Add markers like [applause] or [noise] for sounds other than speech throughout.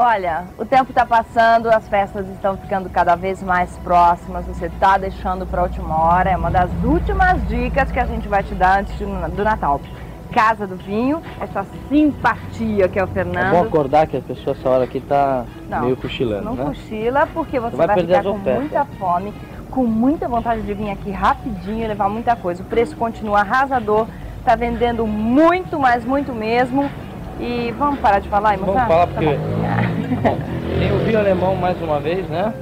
Olha, o tempo está passando, as festas estão ficando cada vez mais próximas, você está deixando para a última hora, é uma das últimas dicas que a gente vai te dar antes do Natal. Casa do Vinho, essa simpatia que é o Fernando. É bom acordar que a pessoa essa hora aqui está meio cochilando, Não né? cochila porque você, vai, vai ficar com muita fome, com muita vontade de vir aqui rapidinho e levar muita coisa. O preço continua arrasador, está vendendo muito, mas muito mesmo. E vamos parar de falar mostrar? Vamos falar porque tá tem o vinho alemão mais uma vez, né?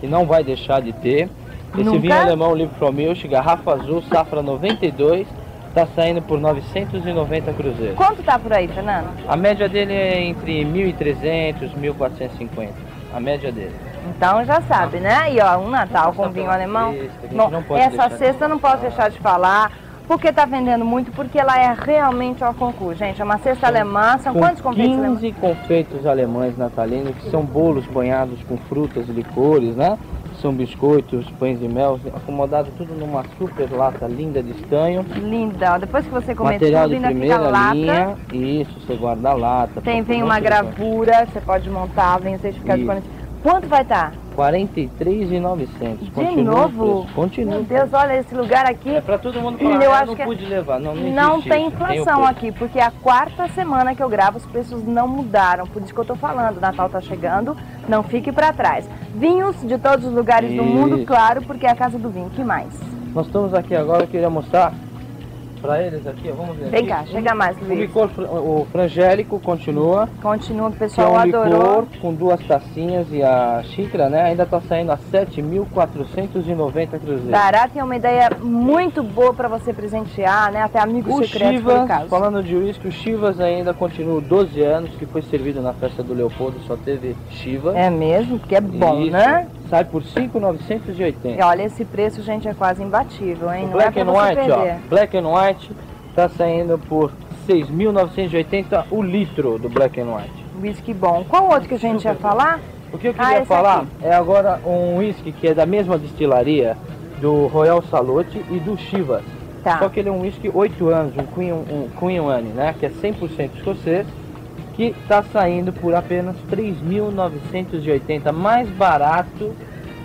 Que não vai deixar de ter. Esse Nunca? vinho alemão Livre From Milch, garrafa azul, safra 92, está saindo por 990 cruzeiros. Quanto tá por aí, Fernando? A média dele é entre 1.300 e 1.450. A média dele. Então já sabe, né? E ó, um Natal com vinho alemão. Bom, essa cesta não posso deixar de falar. Porque está vendendo muito? Porque ela é realmente ao concurso, gente. É uma cesta alemã. São com quantos confeitos 15 alemães? confeitos alemães natalinos, que são bolos banhados com frutas e licores, né? São biscoitos, pães de mel, acomodado tudo numa super lata linda de estanho. Linda. Depois que você comer Material tudo, de ainda primeira fica lata. linha. Isso, você guarda a lata. Tem, vem uma gravura, você pode montar, vem certificado Isso. de. Quanto vai estar? Tá? 43,900. De Continua novo? Continua. Meu Deus, olha esse lugar aqui. É para todo mundo falar, eu acho não que pude levar. Não, não, não tem inflação tem aqui, porque é a quarta semana que eu gravo, os preços não mudaram. Por isso que eu tô falando, Natal tá chegando, não fique para trás. Vinhos de todos os lugares isso. do mundo, claro, porque é a casa do vinho. que mais? Nós estamos aqui agora, eu queria mostrar para eles aqui, vamos ver. Vem cá, chega mais, Luiz. O licor, o frangélico continua. Continua, o pessoal que é um adorou. licor com duas tacinhas e a xícara, né? Ainda está saindo a 7.490 cruzeiros. Barato e é uma ideia muito boa para você presentear, né? Até amigos o secretos, Chivas, falando de uísque, o Chivas ainda continua 12 anos, que foi servido na festa do Leopoldo, só teve Chivas. É mesmo? Porque é bom, Isso. né? Sai por 5,980. Olha, esse preço, gente, é quase imbatível, hein? O Não Black é and White, perder. ó. Black and White tá saindo por 6.980 o litro do Black and White. Whisky bom. Qual outro que a gente Super ia falar? O que eu queria ah, falar aqui. é agora um whisky que é da mesma destilaria do Royal Salute e do Chivas. Tá. Só que ele é um whisky 8 anos, um Queen, um Queen One, né? Que é 100% escocês que está saindo por apenas 3.980, mais barato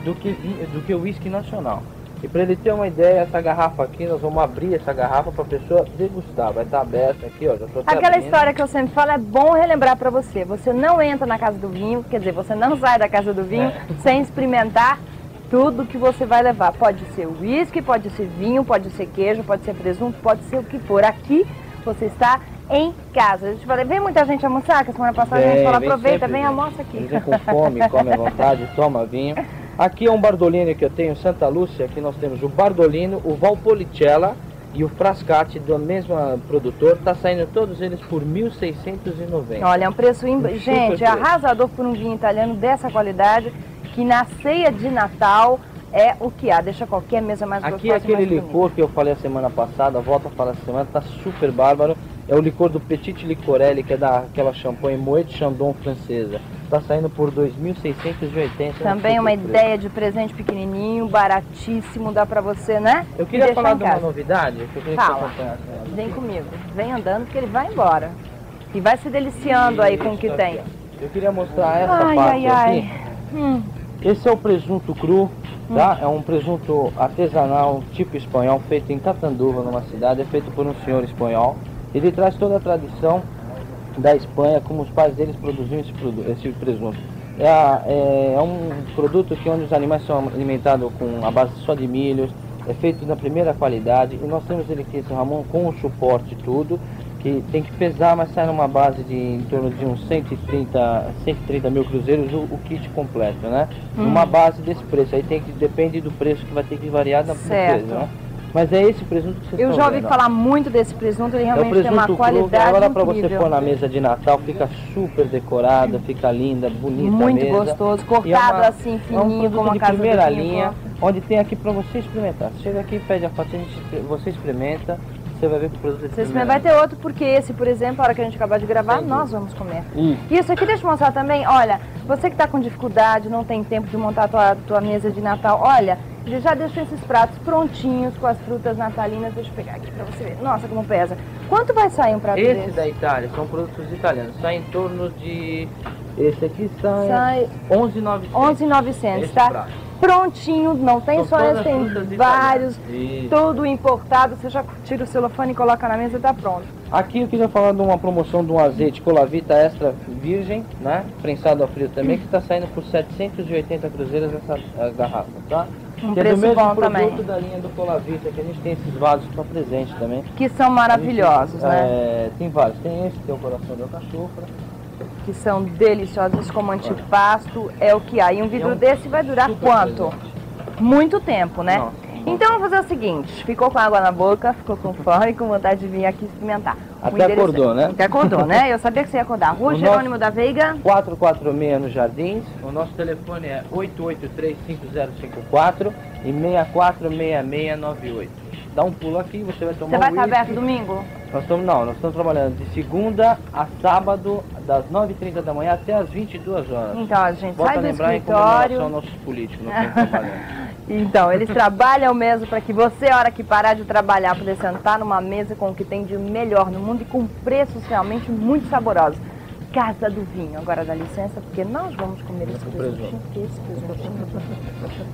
do que, do que o uísque nacional. E para ele ter uma ideia, essa garrafa aqui, nós vamos abrir essa garrafa para a pessoa degustar. Vai estar tá aberta aqui, ó. Aquela abrindo. história que eu sempre falo é bom relembrar para você. Você não entra na casa do vinho, quer dizer, você não sai da casa do vinho é. sem experimentar tudo que você vai levar. Pode ser uísque, pode ser vinho, pode ser queijo, pode ser presunto, pode ser o que for. Aqui você está em casa. A gente falei, vem muita gente almoçar, que a semana passada vem, a gente falou, aproveita, vem, almoça aqui. Vem com fome, [laughs] come à vontade, toma vinho. Aqui é um Bardolino que eu tenho, Santa Lúcia, aqui nós temos o Bardolino, o Valpolicella e o Frascati do mesmo produtor, está saindo todos eles por 1.690. Olha, é um preço, um gente, arrasador por um vinho italiano dessa qualidade, que na ceia de Natal é o que há, deixa qualquer mesa mais Aqui gostosa é aquele licor que eu falei a semana passada, volto a falar essa semana, tá super bárbaro. É o licor do Petit Licorelli, que é daquela champanhe Moet Chandon francesa. Está saindo por 2.680. Também uma ideia de presente pequenininho, baratíssimo, dá para você, né? Eu queria falar de uma novidade que eu queria Fala. que Vem comigo, vem andando que ele vai embora. E vai se deliciando aí com o que tem. Eu queria mostrar essa ai, parte ai, ai. aqui. Hum. Esse é o presunto cru Tá? É um presunto artesanal tipo espanhol, feito em Catanduva, numa cidade, é feito por um senhor espanhol. Ele traz toda a tradição da Espanha, como os pais deles produziam esse, esse presunto. É, é, é, um produto que onde os animais são alimentados com a base só de milhos, é feito na primeira qualidade e nós temos ele aqui, esse Ramon, com o suporte tudo que tem que pesar, mas sai numa base de em torno de uns 130, 130 mil cruzeiros o, o kit completo, né? Hum. Uma base desse preço. Aí tem que depende do preço que vai ter que variar na certo. né? Mas é esse presunto que vocês Eu já ouvi vendo. falar muito desse presunto, ele realmente é tem uma qualidade Agora para você pôr na mesa de Natal, fica super decorada, fica linda, bonita Muito gostoso, cortado é uma, assim fininho, é um como a casa primeira linha, onde tem aqui para você experimentar. Você chega aqui, pede a fatia, você experimenta você vai ver que o produto é Você vai ter outro, porque esse, por exemplo, a hora que a gente acabar de gravar, Sim. nós vamos comer. Isso. Isso aqui, deixa eu mostrar também, olha, você que está com dificuldade, não tem tempo de montar a tua, tua mesa de Natal, olha, já deixa esses pratos prontinhos com as frutas natalinas. Deixa eu pegar aqui para você ver. Nossa, como pesa. Quanto vai sair um prato Esse desse? da Itália são produtos italianos. Sai em torno de. Esse aqui sai, Sai 11,900. 11,900, Esse tá? prato. Prontinho, não tem só esse, tem vários, italianas. Isso. tudo importado. Você já tira o celofane e coloca na mesa e tá pronto. Aqui eu queria falar de uma promoção de um azeite Colavita Extra Virgem, né? Prensado a frio também, [clears throat] que está saindo por 780 cruzeiros essa garrafa, tá? Um que é do preço mesmo bom produto também. da linha do Colavita, que a gente tem esses vasos para presente também. Que são maravilhosos, gente, né? é, tem vários, tem esse, tem o coração da cachofra. Que são deliciosos como antipasto, é o que há. E um vidro É um desse vai durar quanto? presente. Muito tempo, né? Nossa. Então vamos fazer o seguinte, ficou com água na boca, ficou com fome e com vontade de vir aqui experimentar. Até acordou, né? Até acordou, né? Eu sabia que você ia acordar. Rua O Jerônimo da Veiga, 446 no Jardins. O nosso telefone é 883-5054 e 646698. Dá um pulo aqui, você vai tomar você vai estar whisky. aberto domingo? Nós estamos, não, nós estamos trabalhando de segunda a sábado, das 9h30 da manhã até as 22 horas. Então, a gente Volta sai a do lembrar em escritório. comemoração aos nossos políticos, nós estamos [laughs] trabalhando. Então, eles [laughs] trabalham mesmo para que você, a hora que parar de trabalhar, poder sentar numa mesa com o que tem de melhor no mundo e com preços realmente muito saborosos. Casa do Vinho. Agora dá licença, porque nós vamos comer esse presuntinho. que Esse presuntinho.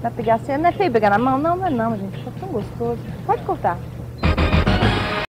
Vai pegar assim, não é feio pegar na mão? Não, não é não, gente. Tá tão gostoso. Pode cortar.